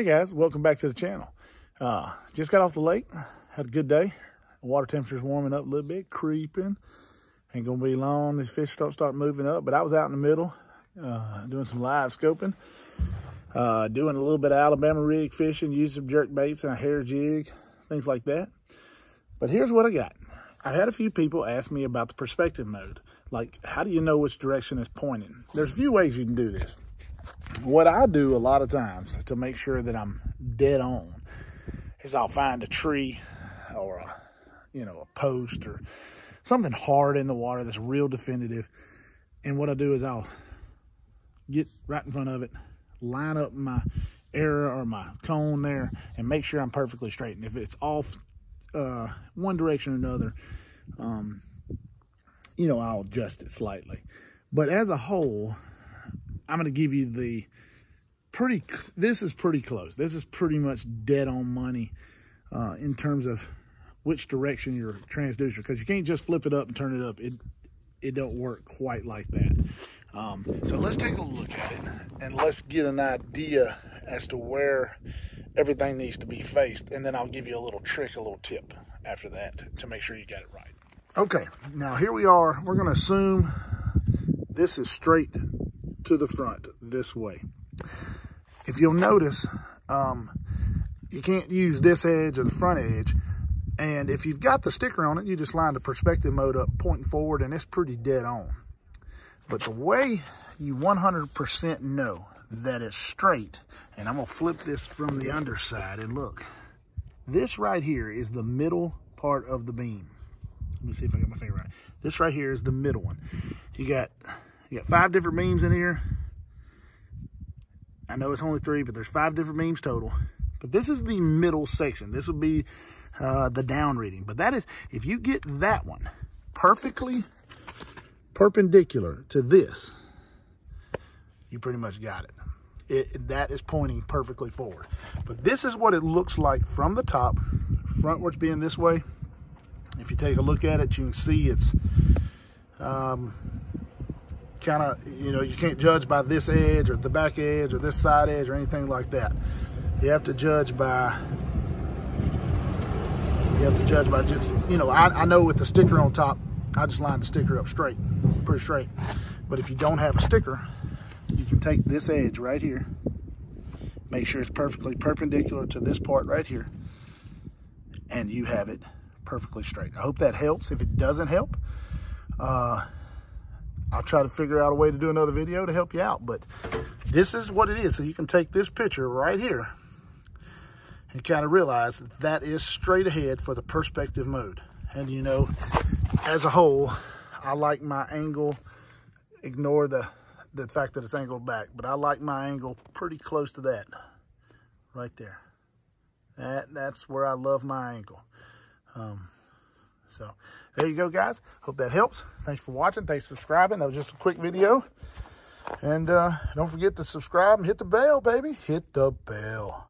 Hey guys, welcome back to the channel. Uh, just got off the lake, had a good day. water temperature's warming up a little bit, creeping. Ain't gonna be long, these fish start start moving up, but I was out in the middle, uh, doing some live scoping, uh, doing a little bit of Alabama rig fishing, using some jerk baits and a hair jig, things like that. But here's what I got. I had a few people ask me about the perspective mode. Like, how do you know which direction it's pointing? There's a few ways you can do this what I do a lot of times to make sure that I'm dead on is I'll find a tree or a, you know, a post or something hard in the water that's real definitive. And what I do is I'll get right in front of it, line up my arrow or my cone there and make sure I'm perfectly straight. And if it's off uh, one direction or another, um, you know, I'll adjust it slightly. But as a whole, I'm going to give you the pretty, this is pretty close. This is pretty much dead on money uh, in terms of which direction your transducer, because you can't just flip it up and turn it up. It, it don't work quite like that. Um, so let's take a look at it and let's get an idea as to where everything needs to be faced. And then I'll give you a little trick, a little tip after that to make sure you got it right. Okay, now here we are. We're gonna assume this is straight to the front this way. If you'll notice, um, you can't use this edge or the front edge. And if you've got the sticker on it, you just line the perspective mode up pointing forward and it's pretty dead on. But the way you 100% know that it's straight, and I'm gonna flip this from the underside and look, this right here is the middle part of the beam. Let me see if I got my finger right. This right here is the middle one. You got you got five different beams in here. I know it's only three, but there's five different beams total. But this is the middle section. This would be uh, the down reading. But that is, if you get that one perfectly perpendicular to this, you pretty much got it. it. That is pointing perfectly forward. But this is what it looks like from the top, frontwards being this way. If you take a look at it, you can see it's um, kind of, you know, you can't judge by this edge or the back edge or this side edge or anything like that. You have to judge by, you have to judge by just, you know, I, I know with the sticker on top, I just line the sticker up straight, pretty straight. But if you don't have a sticker, you can take this edge right here, make sure it's perfectly perpendicular to this part right here, and you have it perfectly straight. I hope that helps. If it doesn't help, uh, I'll try to figure out a way to do another video to help you out. But this is what it is. So you can take this picture right here and kind of realize that, that is straight ahead for the perspective mode. And you know, as a whole, I like my angle, ignore the, the fact that it's angled back, but I like my angle pretty close to that, right there. That, that's where I love my angle. Um, so there you go, guys. Hope that helps. Thanks for watching. Thanks for subscribing. That was just a quick video. And uh, don't forget to subscribe and hit the bell, baby. Hit the bell.